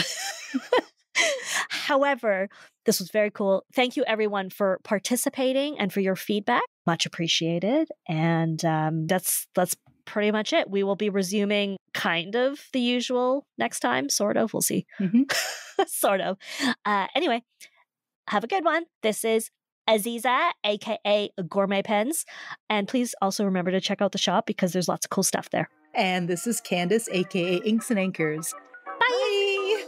[SPEAKER 2] however, this was very cool. Thank you, everyone, for participating and for your feedback. Much appreciated. And um, that's that's pretty much it. We will be resuming kind of the usual next time, sort of. We'll see.
[SPEAKER 3] Mm-hmm.
[SPEAKER 2] sort of. Uh, anyway, have a good one. This is Aziza, aka Gourmet Pens. And please also remember to check out the shop because there's lots of cool stuff there.
[SPEAKER 3] And this is Candace, aka Inks and Anchors.
[SPEAKER 2] Bye.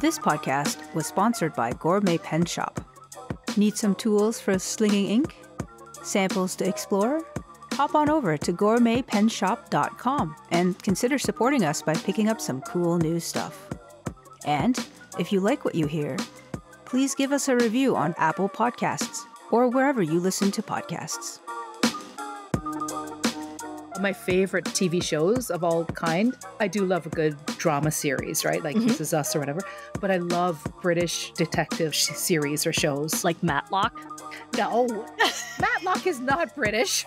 [SPEAKER 1] This podcast was sponsored by Gourmet Pens Shop. Need some tools for slinging ink? Samples to explore? Hop on over to gourmetpensshop.com and consider supporting us by picking up some cool new stuff. And if you like what you hear, please give us a review on Apple Podcasts or wherever you listen to podcasts.
[SPEAKER 3] My favorite TV shows of all kind, I do love a good drama series, right? Like mm-hmm. This Is Us or whatever. But I love British detective sh- series or shows.
[SPEAKER 2] Like Matlock?
[SPEAKER 3] No, Matlock is not British.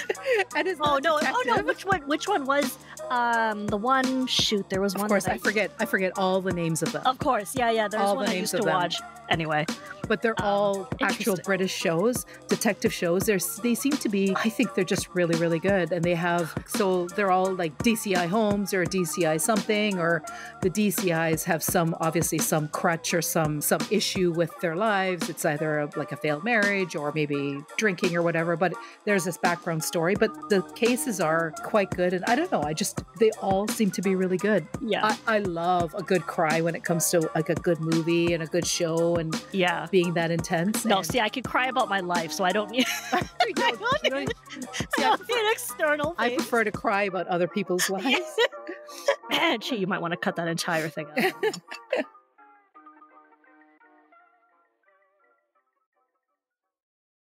[SPEAKER 2] and is oh no! Oh no! Which one? Which one was? Um, the one shoot, there was
[SPEAKER 3] Of
[SPEAKER 2] one.
[SPEAKER 3] course,
[SPEAKER 2] that
[SPEAKER 3] I forget. I forget all the names of them.
[SPEAKER 2] Of course, yeah, yeah. There's
[SPEAKER 3] All
[SPEAKER 2] one
[SPEAKER 3] the
[SPEAKER 2] I
[SPEAKER 3] names
[SPEAKER 2] used to
[SPEAKER 3] of them.
[SPEAKER 2] watch. Anyway,
[SPEAKER 3] but they're
[SPEAKER 2] Um,
[SPEAKER 3] all actual. British shows, detective shows. They're they seem to be. I think they're just really really good, and they have so they're all like DCI homes or DCI something, or the DCIs have some obviously some crutch or some some issue with their lives. It's either a, like a failed marriage or maybe drinking or whatever. But there's this background story. But the cases are quite good, and I don't know. I just they all seem to be really good.
[SPEAKER 2] yeah,
[SPEAKER 3] I, I love a good cry when it comes to like a good movie and a good show and
[SPEAKER 2] yeah.
[SPEAKER 3] Being that intense.
[SPEAKER 2] No,
[SPEAKER 3] and-
[SPEAKER 2] see, I could cry about my life, so I don't need. I
[SPEAKER 3] don't-
[SPEAKER 2] don't need,
[SPEAKER 3] See,
[SPEAKER 2] I
[SPEAKER 3] I prefer-
[SPEAKER 2] external.
[SPEAKER 3] I prefer to cry about other people's lives.
[SPEAKER 2] Man, gee, you might want to cut that entire thing out.